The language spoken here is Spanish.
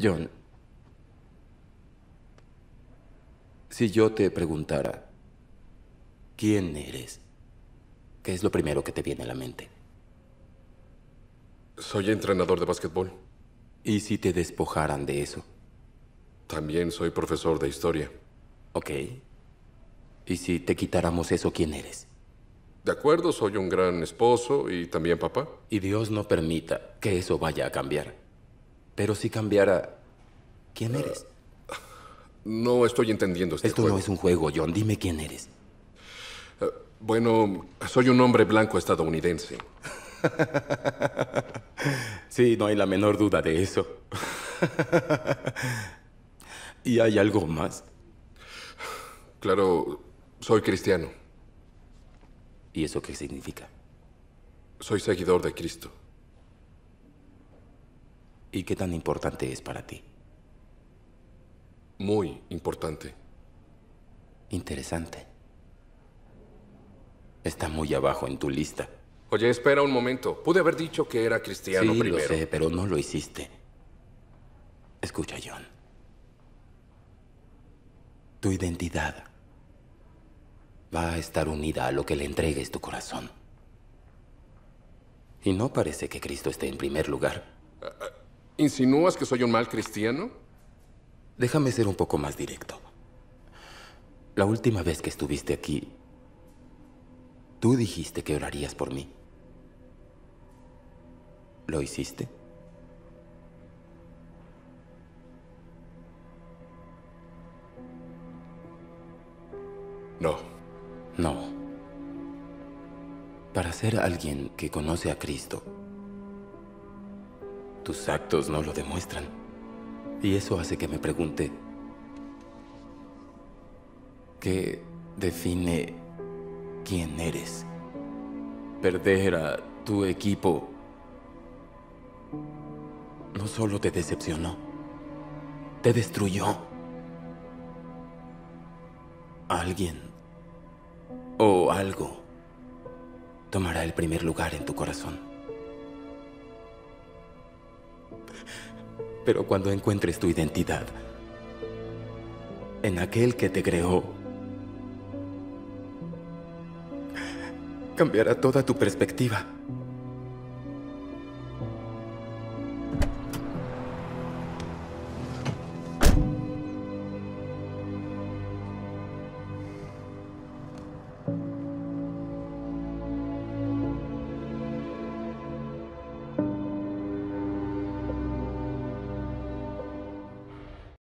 John, si yo te preguntara, ¿quién eres? ¿Qué es lo primero que te viene a la mente? Soy entrenador de básquetbol. ¿Y si te despojaran de eso? También soy profesor de historia. Ok. ¿Y si te quitáramos eso, quién eres? De acuerdo, soy un gran esposo y también papá. Y Dios no permita que eso vaya a cambiar. Pero si cambiara, ¿quién eres? No estoy entendiendo este Esto juego. no es un juego, John. Dime quién eres. Bueno, soy un hombre blanco estadounidense. Sí, no hay la menor duda de eso. ¿Y hay algo más? Claro, soy cristiano. ¿Y eso qué significa? Soy seguidor de Cristo. ¿Y qué tan importante es para ti? Muy importante. Interesante. Está muy abajo en tu lista. Oye, espera un momento. Pude haber dicho que era cristiano sí, primero. lo sé, pero no lo hiciste. Escucha, John. Tu identidad va a estar unida a lo que le entregues tu corazón. Y no parece que Cristo esté en primer lugar. ¿Insinúas que soy un mal cristiano? Déjame ser un poco más directo. La última vez que estuviste aquí, tú dijiste que orarías por mí. ¿Lo hiciste? No. No. Para ser alguien que conoce a Cristo, tus actos no lo demuestran. Y eso hace que me pregunte, ¿qué define quién eres? Perder a tu equipo no solo te decepcionó, te destruyó. Alguien o algo tomará el primer lugar en tu corazón. Pero cuando encuentres tu identidad en aquel que te creó, cambiará toda tu perspectiva.